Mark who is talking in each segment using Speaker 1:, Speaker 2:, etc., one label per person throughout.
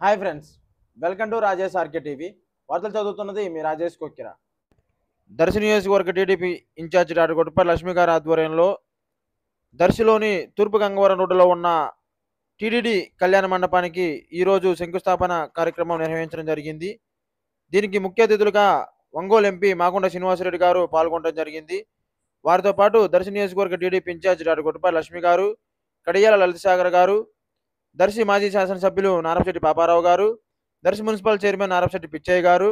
Speaker 1: Hi friends welcome to Rajesh RK TV. వార్తలు చదువుతున్నది మీ రాజేష్ కొక్కిరా దర్శి నియోజకవర్గ టీడీపీ ఇన్ఛార్జి డాక్టర్ గొట్టపల్లి లక్ష్మీగారి ఆధ్వర్యంలో దర్శిలోని తూర్పు గంగవరం రోడ్డులో ఉన్న టీడీడీ కళ్యాణ మండపానికి ఈరోజు శంకుస్థాపన కార్యక్రమం నిర్వహించడం జరిగింది. దీనికి ముఖ్య అతిథులుగా ఒంగోలు ఎంపీ మాగుండ శ్రీనివాసరెడ్డి గారు పాల్గొనడం జరిగింది. వారితో పాటు దర్శి నియోజకవర్గ TDP incharge doctor Gottapalli Lakshmi garu Kadiyala Lalithasagar గారు దర్శి మాజీ శాసనసభ్యులు నారంశెట్టి పాపారావు గారు దర్శి మున్సిపల్ చైర్మన్ నారంశెట్టి పిచ్చయ్య గారు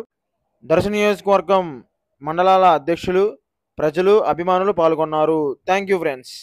Speaker 1: దర్శి నియోజకవర్గం మండలాల అధ్యక్షులు ప్రజలు అభిమానులు పాల్గొన్నారు. Thank you friends